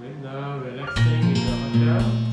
Right now, relaxing in the hotel.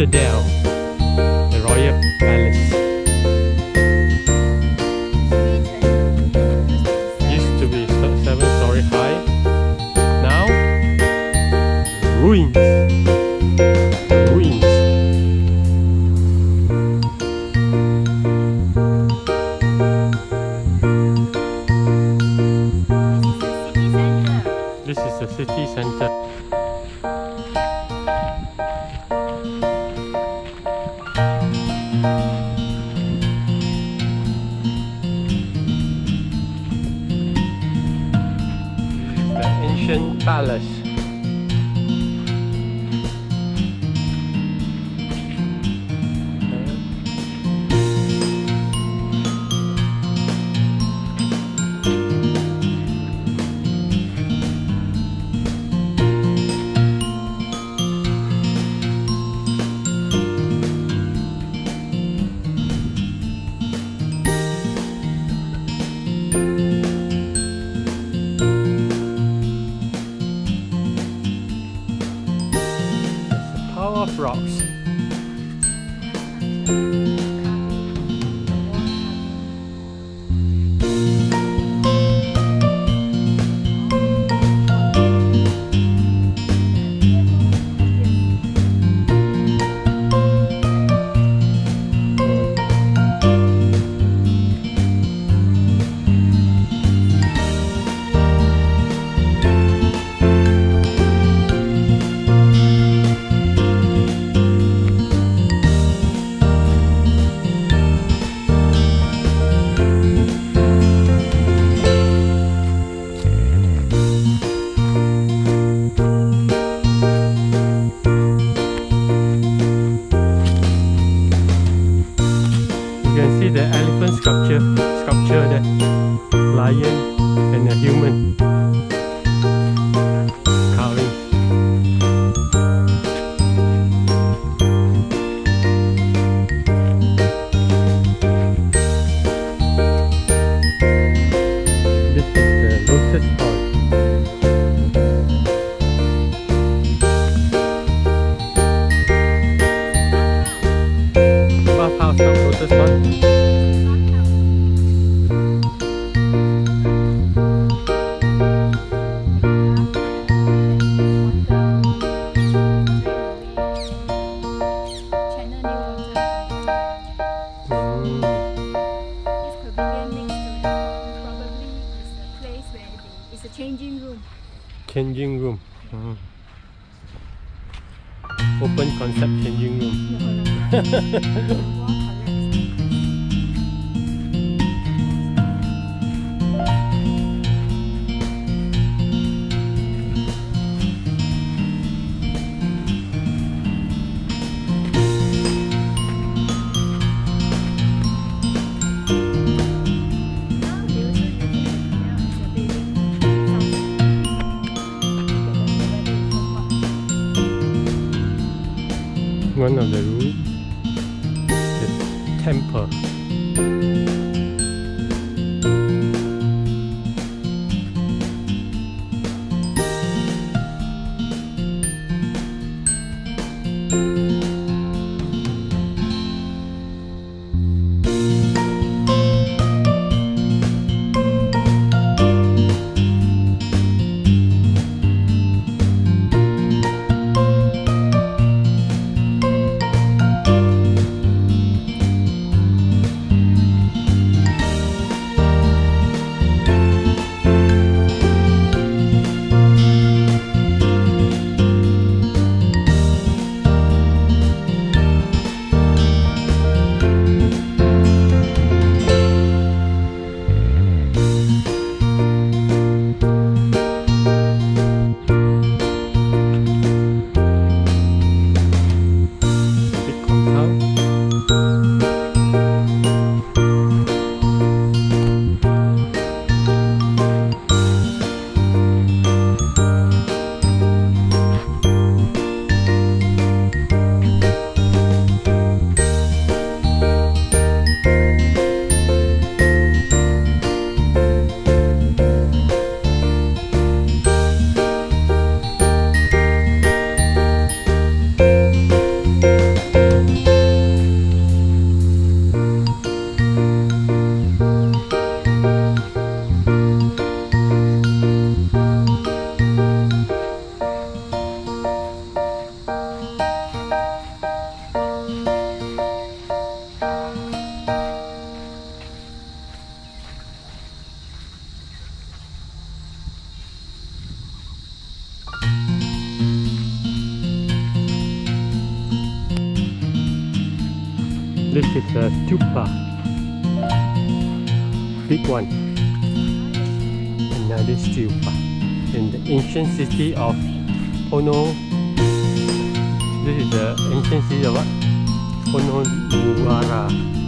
Citadel, the Royal Palace. one of the this is the ancient city of Honolulu.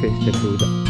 Cannot the Buddha.